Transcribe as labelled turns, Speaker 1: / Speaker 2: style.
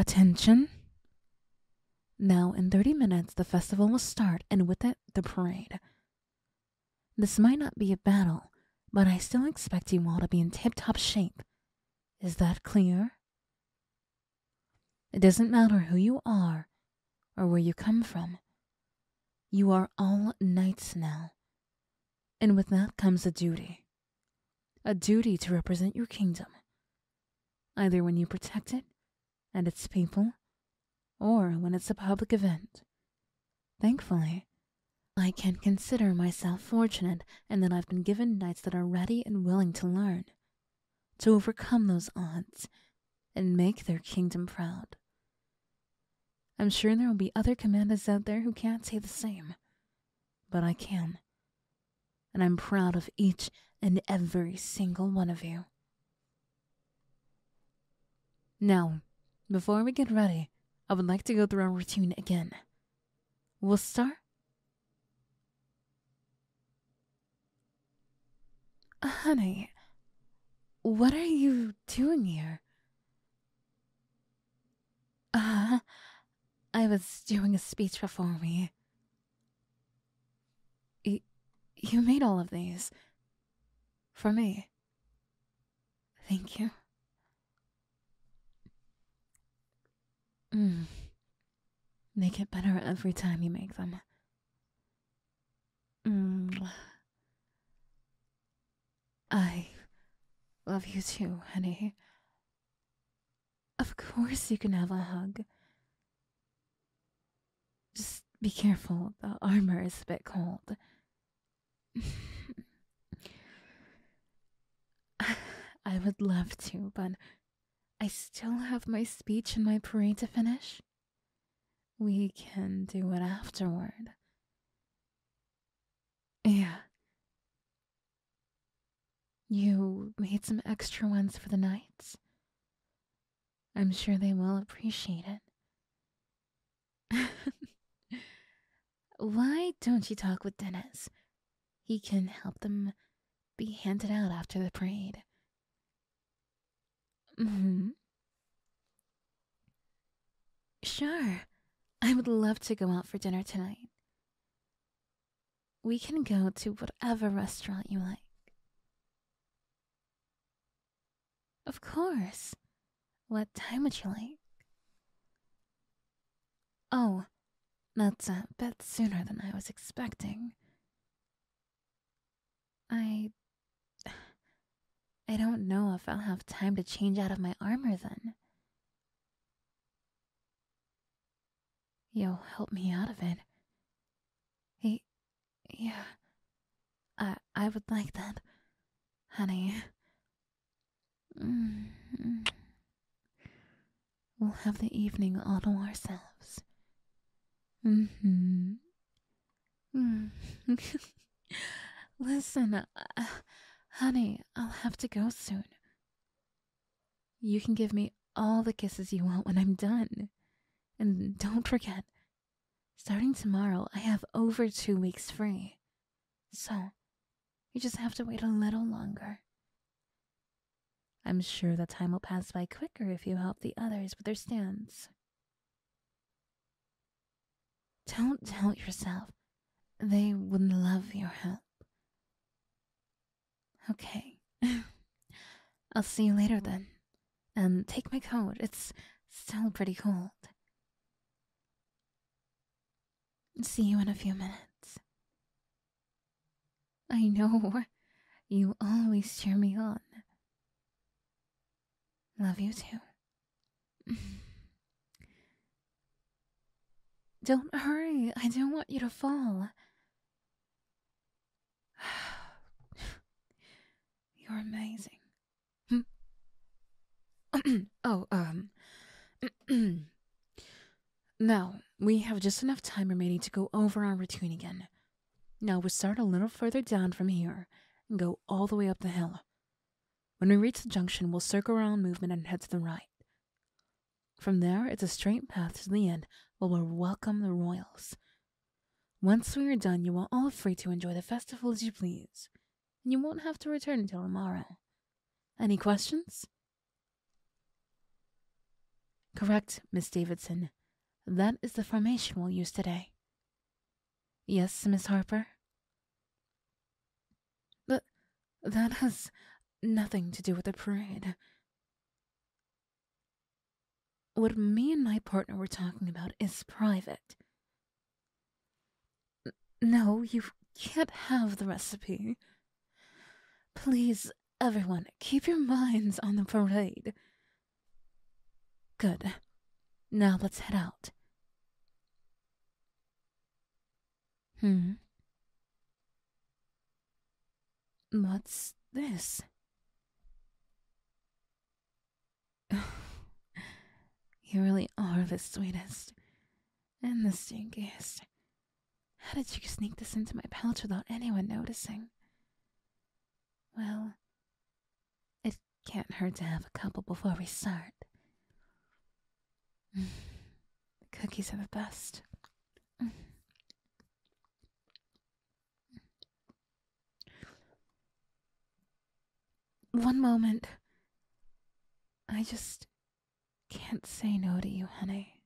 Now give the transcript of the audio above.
Speaker 1: Attention! Now, in 30 minutes, the festival will start, and with it, the parade. This might not be a battle, but I still expect you all to be in tip top shape. Is that clear? It doesn't matter who you are or where you come from. You are all knights now. And with that comes a duty. A duty to represent your kingdom. Either when you protect it and its people, or when it's a public event. Thankfully, I can consider myself fortunate in that I've been given knights that are ready and willing to learn, to overcome those odds, and make their kingdom proud. I'm sure there will be other commanders out there who can't say the same, but I can. And I'm proud of each and every single one of you. Now, before we get ready, I would like to go through our routine again. We'll start. Honey, what are you doing here? Uh, I was doing a speech before me. Y you made all of these. For me. Thank you. Mm. They get better every time you make them. Mm. I love you too, honey. Of course, you can have a hug. Just be careful, the armor is a bit cold. I would love to, but I still have my speech and my parade to finish. We can do it afterward. Yeah. You made some extra ones for the knights. I'm sure they will appreciate it. Why don't you talk with Dennis? He can help them be handed out after the parade. hmm. Sure. I would love to go out for dinner tonight. We can go to whatever restaurant you like. Of course. What time would you like? Oh, that's a bit sooner than I was expecting. I. I don't know if I'll have time to change out of my armor then. You'll help me out of it. He. Yeah. I, I would like that, honey. Mm -hmm. We'll have the evening all to ourselves. Mm hmm. Mm. Listen, uh, honey, I'll have to go soon. You can give me all the kisses you want when I'm done. And don't forget, starting tomorrow, I have over two weeks free. So, you just have to wait a little longer. I'm sure the time will pass by quicker if you help the others with their stands. Don't doubt yourself. They would love your help. Okay. I'll see you later then. And take my coat. It's still pretty cold. See you in a few minutes. I know. You always cheer me on. Love you too. Don't hurry. I don't want you to fall. You're amazing. oh, um. now, we have just enough time remaining to go over our routine again. Now, we'll start a little further down from here and go all the way up the hill. When we reach the junction, we'll circle around movement and head to the right. From there, it's a straight path to the end where we'll welcome the royals. Once we are done, you are all free to enjoy the festival as you please, and you won't have to return until tomorrow. Any questions? Correct, Miss Davidson. That is the formation we'll use today. Yes, Miss Harper? But that has nothing to do with the parade. What me and my partner were talking about is private. No, you can't have the recipe. Please, everyone, keep your minds on the parade. Good. Now let's head out. Hmm. What's this? you really are the sweetest and the stinkiest. How did you sneak this into my pouch without anyone noticing? Well, it can't hurt to have a couple before we start. the cookies are the best. One moment. I just can't say no to you, honey.